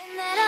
And that all